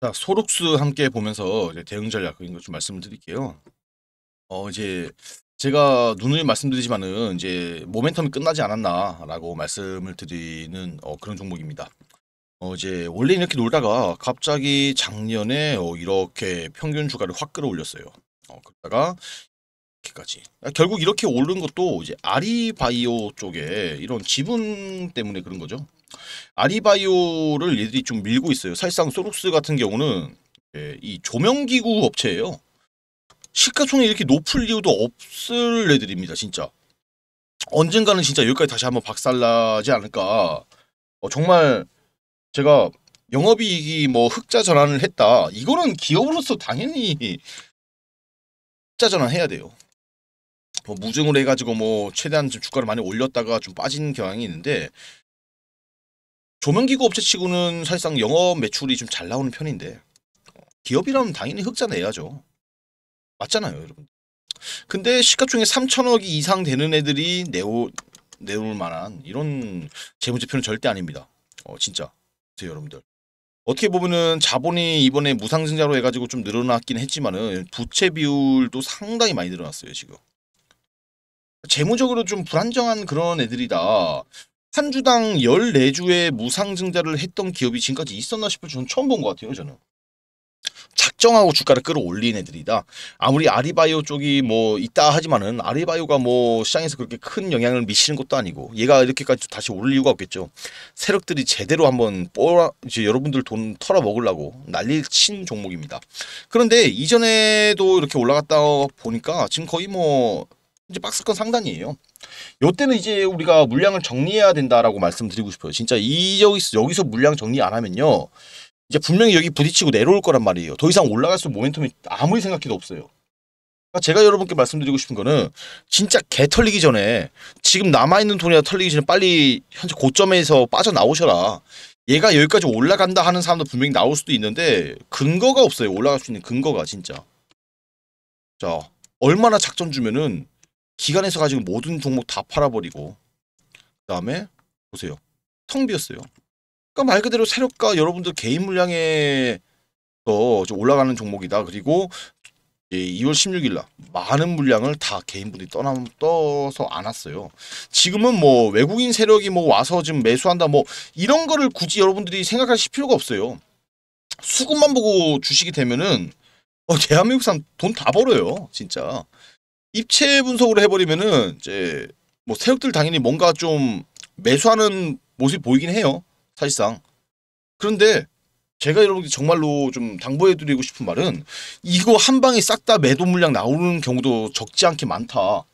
자, 소록스 함께 보면서 대응 전략 이런 것좀 말씀을 드릴게요. 어, 이제 제가 누누이 말씀드리지만은 이제 모멘텀이 끝나지 않았나라고 말씀을 드리는 어, 그런 종목입니다. 어, 이제 원래 이렇게 놀다가 갑자기 작년에 어, 이렇게 평균 주가를 확 끌어올렸어요. 어, 그러다가 이렇게까지. 아, 결국 이렇게 오른 것도 이제 아리바이오 쪽에 이런 지분 때문에 그런 거죠. 아리바이오를 얘들이 좀 밀고 있어요. 사실상 소록스 같은 경우는 예, 이 조명기구 업체예요. 시가총액 이렇게 높을 이유도 없을 애들입니다. 진짜. 언젠가는 진짜 여기까지 다시 한번 박살나지 않을까. 어, 정말 제가 영업이익이 뭐 흑자 전환을 했다. 이거는 기업으로서 당연히 흑자 전환해야 돼요. 뭐 무증을 해가지고 뭐 최대한 좀 주가를 많이 올렸다가 좀 빠진 경향이 있는데 조명기구 업체치고는 사실상 영업 매출이 좀 잘 나오는 편인데 기업이라면 당연히 흑자 내야죠. 맞잖아요, 여러분. 근데 시가총액 3천억 이상 되는 애들이 내오 내올 만한 이런 재무제표는 절대 아닙니다. 어, 진짜. 여러분들. 어떻게 보면은 자본이 이번에 무상증자로 해가지고 좀 늘어났긴 했지만은 부채 비율도 상당히 많이 늘어났어요, 지금. 재무적으로 좀 불안정한 그런 애들이다. 한 주당 14주의 무상증자를 했던 기업이 지금까지 있었나 싶을 저는 처음 본 것 같아요, 저는. 작정하고 주가를 끌어올린 애들이다. 아무리 아리바이오 쪽이 뭐 있다 하지만은 아리바이오가 뭐 시장에서 그렇게 큰 영향을 미치는 것도 아니고 얘가 이렇게까지 다시 오를 이유가 없겠죠. 세력들이 제대로 한번 뽀라 이제 여러분들 돈 털어 먹으려고 난리를 친 종목입니다. 그런데 이전에도 이렇게 올라갔다 보니까 지금 거의 뭐 이제 박스권 상단이에요. 요때는 이제 우리가 물량을 정리해야 된다라고 말씀드리고 싶어요. 진짜 이 여기서 여기서 물량 정리 안 하면요. 이제 분명히 여기 부딪히고 내려올 거란 말이에요. 더 이상 올라갈 수 모멘텀이 아무리 생각해도 없어요. 그러니까 제가 여러분께 말씀드리고 싶은 거는 진짜 개 털리기 전에 지금 남아있는 돈이라 털리기 전에 빨리 현재 고점에서 빠져나오셔라. 얘가 여기까지 올라간다 하는 사람도 분명히 나올 수도 있는데 근거가 없어요. 올라갈 수 있는 근거가 진짜. 자 얼마나 작전 주면은 기관에서 가지고 모든 종목 다 팔아버리고 그 다음에 보세요. 텅 비었어요. 그러니까 말 그대로 세력가 여러분들 개인 물량에 더 올라가는 종목이다. 그리고 2월 16일 날 많은 물량을 다 개인분들이 떠나 떠서 안 왔어요. 지금은 뭐 외국인 세력이 뭐 와서 지금 매수한다 뭐 이런 거를 굳이 여러분들이 생각하실 필요가 없어요. 수급만 보고 주식이 되면은 어, 대한민국 사람 돈 다 벌어요. 진짜. 입체 분석으로 해버리면은 이제 뭐 세력들 당연히 뭔가 좀 매수하는 모습이 보이긴 해요. 사실상. 그런데 제가 여러분께 정말로 좀 당부해드리고 싶은 말은 이거 한 방에 싹 다 매도 물량 나오는 경우도 적지 않게 많다.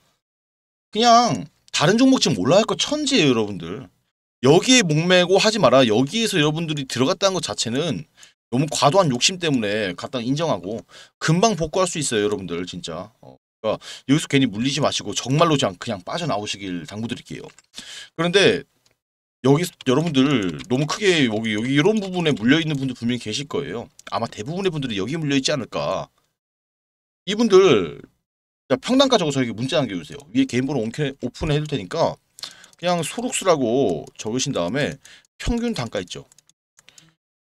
그냥 다른 종목 지금 올라갈 거 천지예요, 여러분들. 여기에 목매고 하지 마라. 여기에서 여러분들이 들어갔다는 것 자체는 너무 과도한 욕심 때문에 갖다 인정하고 금방 복구할 수 있어요, 여러분들 진짜. 어. 그러니까 여기서 괜히 물리지 마시고 정말로 그냥 빠져나오시길 당부드릴게요. 그런데 여기 여러분들 너무 크게 여기 여기 이런 부분에 물려 있는 분들 분명히 계실 거예요. 아마 대부분의 분들이 여기 물려 있지 않을까. 이분들 평단가 적어서 여기 문자 남겨주세요. 위에 개인번호 오픈해 줄 테니까 그냥 소록수라고 적으신 다음에 평균 단가 있죠.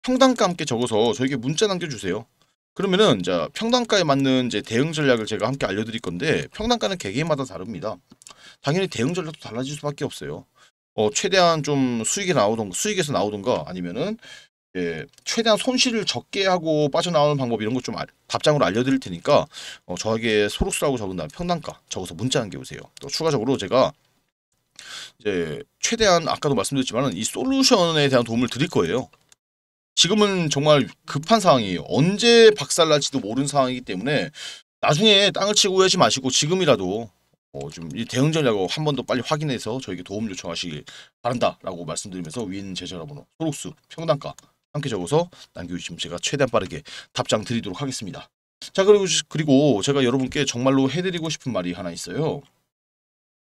평단가 함께 적어서 저에게 문자 남겨주세요. 그러면은 자 평단가에 맞는 이제 대응 전략을 제가 함께 알려드릴 건데 평단가는 개개인마다 다릅니다. 당연히 대응 전략도 달라질 수밖에 없어요. 어 최대한 좀 수익이 나오던 수익에서 나오던가 아니면은 예, 최대한 손실을 적게 하고 빠져나오는 방법 이런 것 좀 답장으로 알려드릴 테니까 어, 저에게 소록수라고 적은 다음 평단가 적어서 문자 남겨오세요. 또 추가적으로 제가 이제 최대한 아까도 말씀드렸지만은 이 솔루션에 대한 도움을 드릴 거예요. 지금은 정말 급한 상황이에요. 언제 박살날지도 모르는 상황이기 때문에 나중에 땅을 치고 하지 마시고 지금이라도 어, 좀이 대응 전략을 한 번 더 빨리 확인해서 저에게 도움 요청하시길 바란다라고 말씀드리면서 위인 제자라번호 소록수 평단가 함께 적어서 남겨주시면 제가 최대한 빠르게 답장 드리도록 하겠습니다. 자 그리고 그리고 제가 여러분께 정말로 해드리고 싶은 말이 하나 있어요.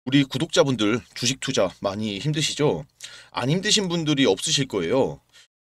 우리 구독자분들 주식 투자 많이 힘드시죠? 안 힘드신 분들이 없으실 거예요.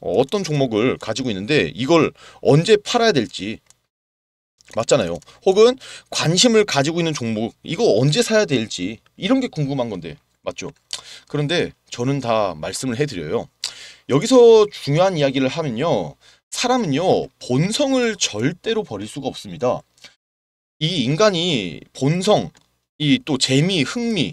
어떤 종목을 가지고 있는데 이걸 언제 팔아야 될지 맞잖아요. 혹은 관심을 가지고 있는 종목 이거 언제 사야 될지 이런 게 궁금한 건데 맞죠? 그런데 저는 다 말씀을 해드려요. 여기서 중요한 이야기를 하면요. 사람은요 본성을 절대로 버릴 수가 없습니다. 이 인간이 본성, 이 또 재미, 흥미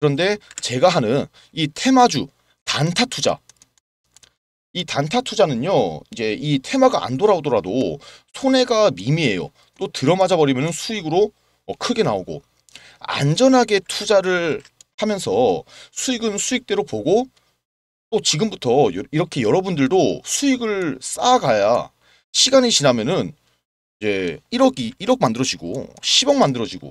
그런데 제가 하는 이 테마주 단타 투자. 이 단타 투자는요, 이제 이 테마가 안 돌아오더라도 손해가 미미해요. 또 들어맞아 버리면 수익으로 어, 크게 나오고 안전하게 투자를 하면서 수익은 수익대로 보고 또 지금부터 이렇게 여러분들도 수익을 쌓아가야 시간이 지나면은 이제 1억이 1억 만들어지고 10억 만들어지고